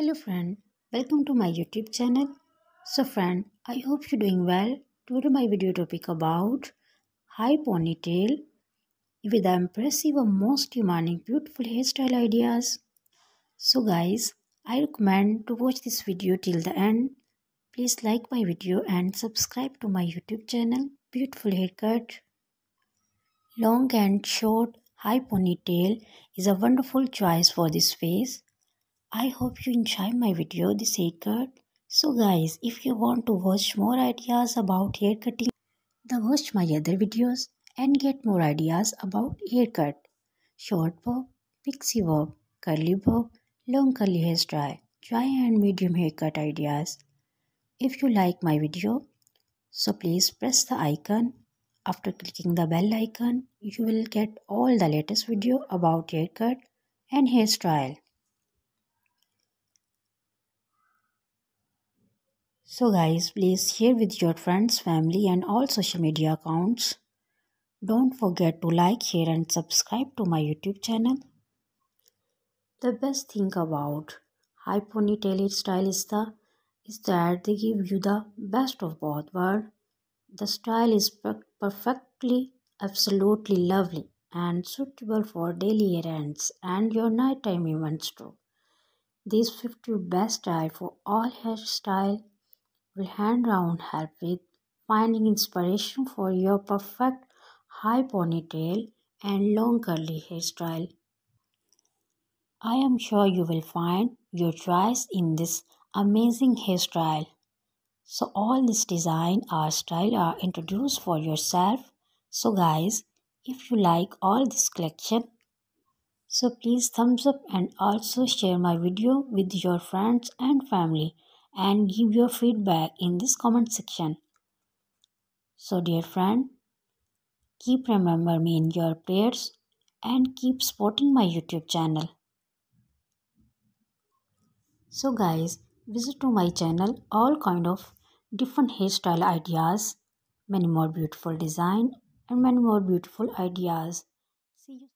hello friend welcome to my youtube channel. So friend i hope you're doing well. Today my video topic about high ponytail with the impressive and most demanding beautiful hairstyle ideas. So guys i recommend to watch this video till the end. Please like my video and subscribe to my youtube channel beautiful haircut. Long and short high ponytail is a wonderful choice for this face I hope you enjoy my video this haircut. So guys, if you want to watch more ideas about haircutting, then watch my other videos and get more ideas about haircut. Short bob, pixie bob, curly bob, long curly hairstyle, dry and medium haircut ideas. If you like my video, so please press the icon. After clicking the bell icon, you will get all the latest video about haircut and hairstyle. So guys, please share with your friends, family and all social media accounts. Don't forget to like, share and subscribe to my YouTube channel. The best thing about high ponytail style is, the, is that they give you the best of both worlds. The style is perfectly, absolutely lovely and suitable for daily errands and your nighttime events too. These 50 best style for all hairstyle will hand round help with finding inspiration for your perfect high ponytail and long curly hairstyle. I am sure you will find your choice in this amazing hairstyle. So all this design or style are introduced for yourself. So guys, if you like all this collection, so please thumbs up and also share my video with your friends and family and give your feedback in this comment section. So dear friend, keep remember me in your prayers and keep supporting my YouTube channel. So guys, visit to my channel all kind of different hairstyle ideas, many more beautiful design and many more beautiful ideas. See you